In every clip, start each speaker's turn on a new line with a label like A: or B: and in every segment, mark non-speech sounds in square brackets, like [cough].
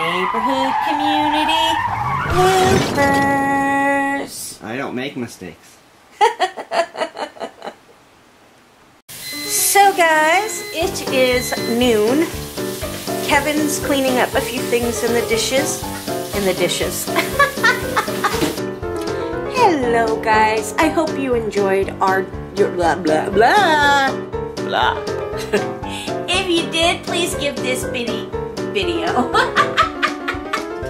A: Neighborhood community bloopers.
B: I don't make mistakes.
A: So guys, it is noon. Kevin's cleaning up a few things in the dishes. In the dishes. [laughs] Hello guys, I hope you enjoyed our your blah blah blah blah. [laughs] if you did, please give this bitty video. [laughs]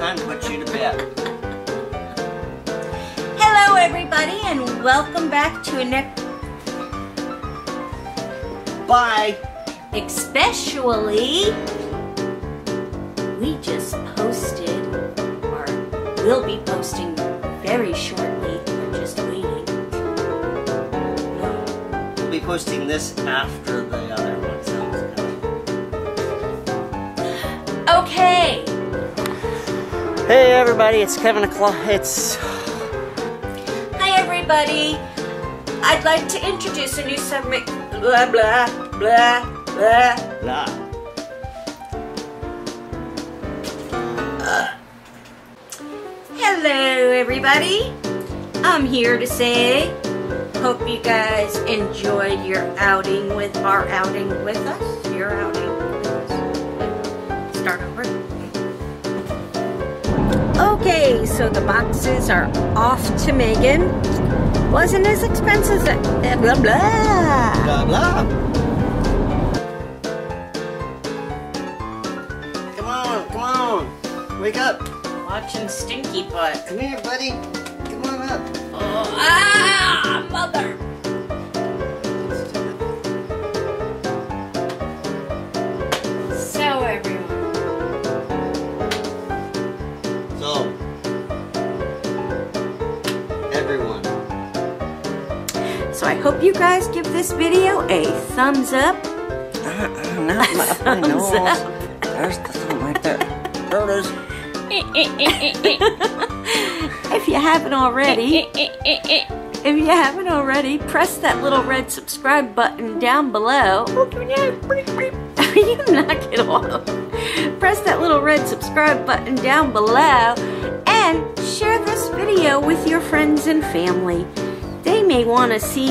B: Time to put you to bed.
A: Hello everybody and welcome back to a next
B: Bye.
A: especially we just posted or will be posting very shortly we're just waiting no
B: We'll be posting this after the other one
A: okay
B: Hey everybody, it's Kevin o'clock. It's
A: hi everybody i'd like to introduce a new segment blah blah blah blah
B: blah.
A: hello everybody i'm here to say hope you guys enjoyed your outing with our outing with us your outing so the boxes are off to megan wasn't as expensive as uh, blah blah
B: Blah blah. Come on, come on. Wake up.
A: watching stinky butt
B: Come here, buddy. Come on up.
A: oh ah mother So I hope you guys give this video a thumbs up.
B: Uh, uh, not my, my [laughs]
A: Thumbs
B: nose.
A: up.
B: There's the thumb right there. There it is. [laughs]
A: If you haven't already, if you haven't already, press that little red subscribe button down below. [laughs] you knock it off. Press that little red subscribe button down below and share this video with your friends and family. May want to see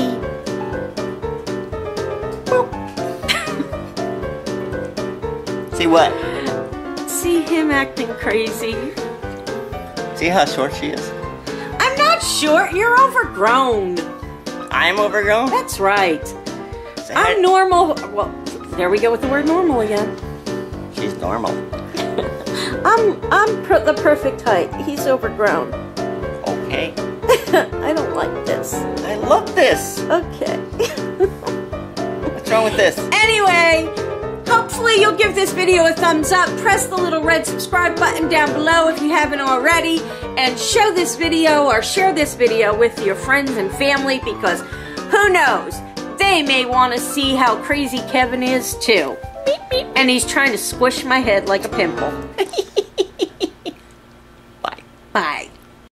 B: See what?
A: see him acting crazy.
B: See how short she is?
A: I'm not short. You're overgrown.
B: I'm overgrown.
A: That's right.
B: Say
A: I'm normal. Well, there we go with the word normal again.
B: She's normal. [laughs]
A: I'm I'm per the perfect height. He's overgrown.
B: Okay. [laughs]
A: I don't like this.
B: I love this.
A: Okay. [laughs]
B: What's wrong with this?
A: anyway, hopefully you'll give this video a thumbs up. Press the little red subscribe button down below if you haven't already, and show this video or share this video with your friends and family because who knows? They may want to see how crazy Kevin is too. And he's trying to squish my head like a pimple. [laughs]
B: Bye.
A: Bye.